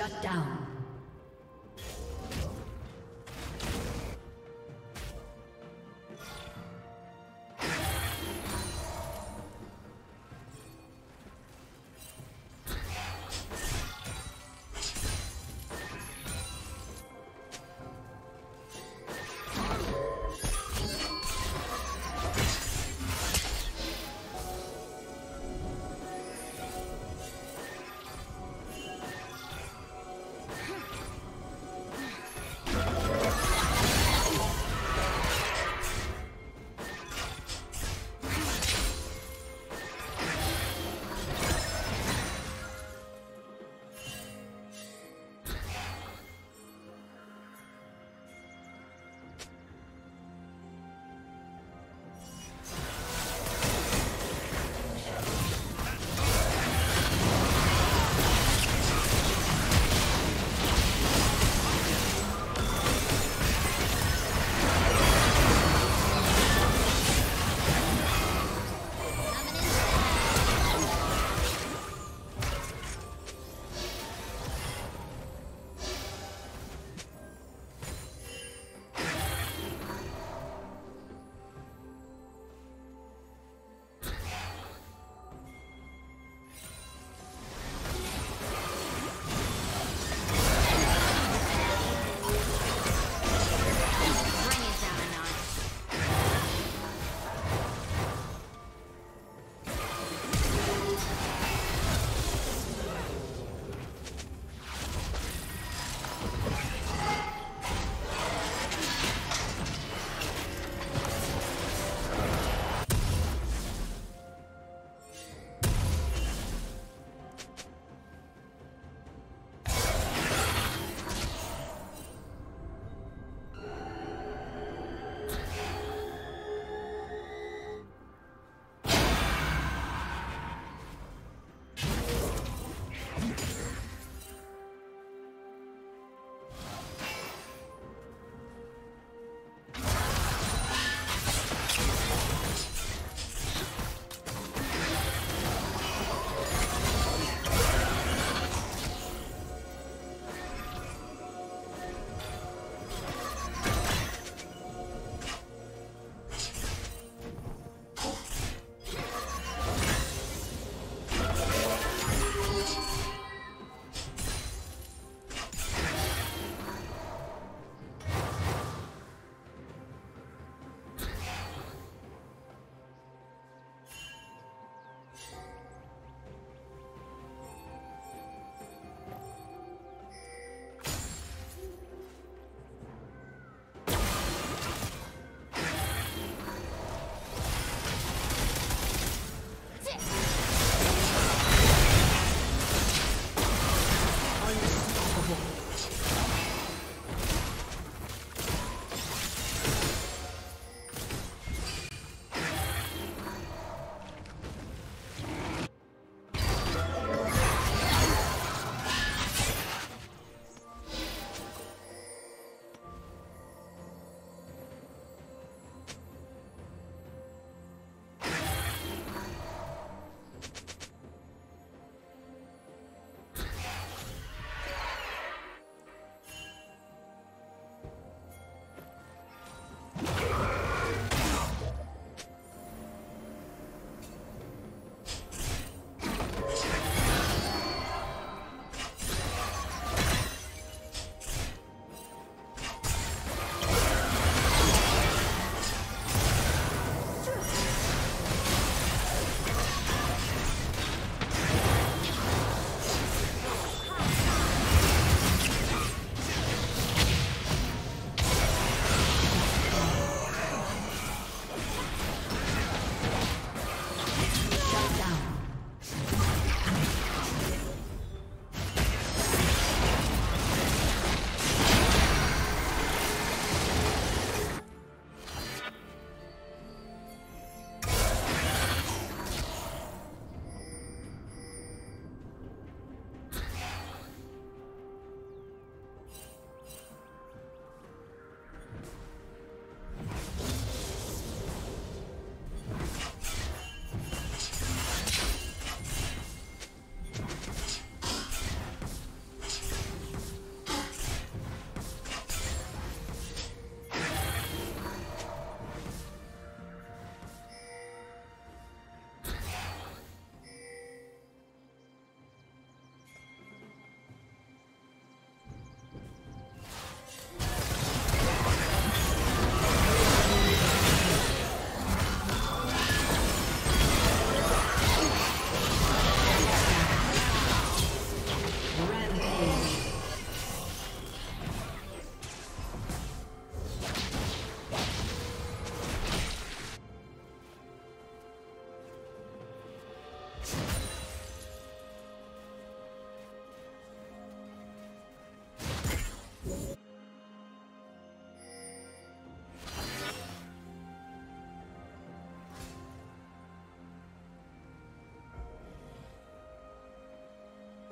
Shut down.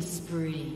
Spree.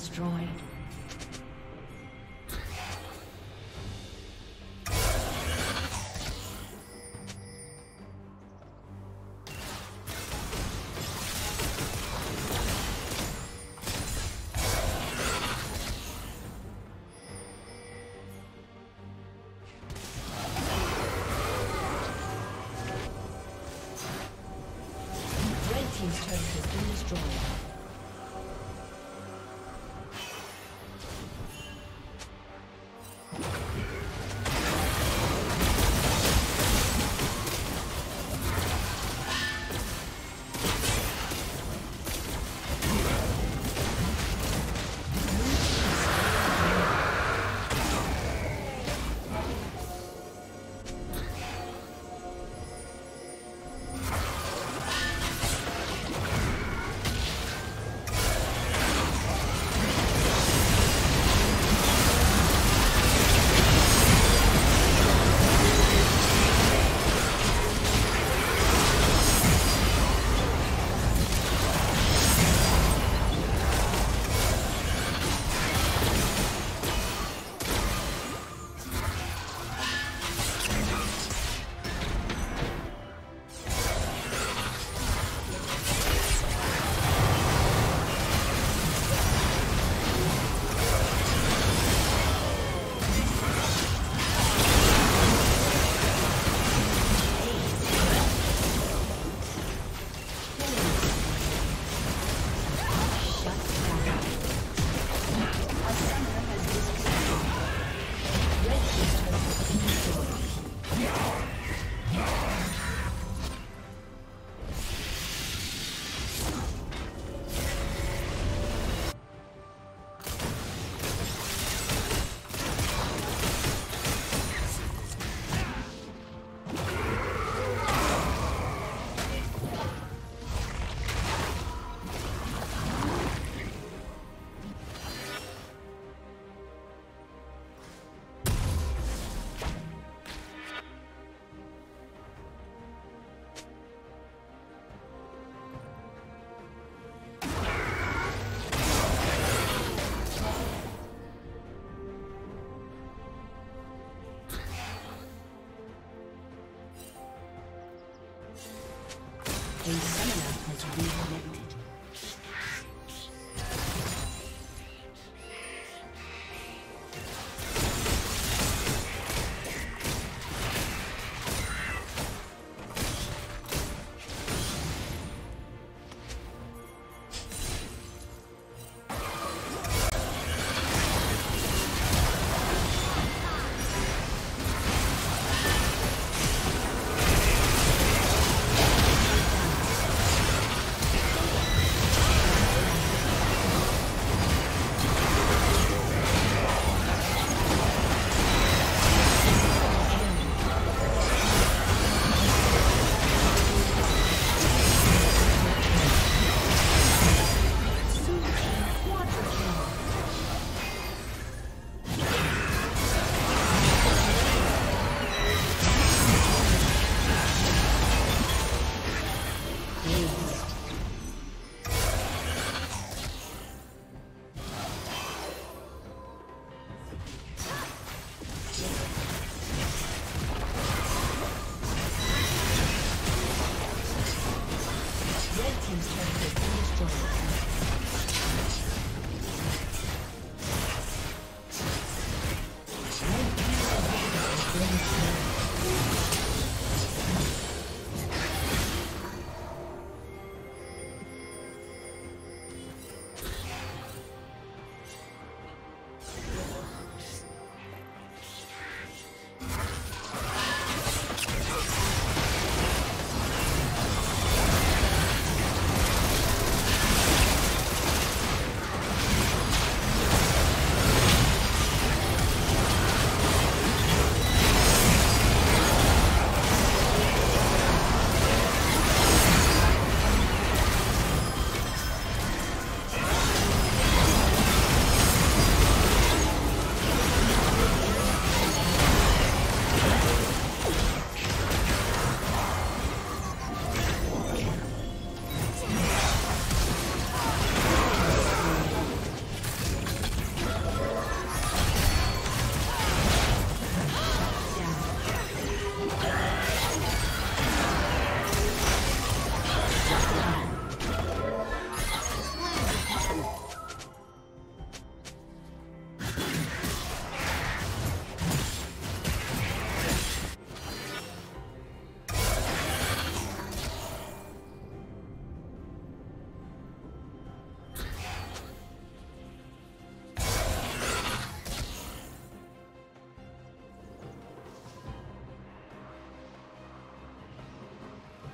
Destroyed.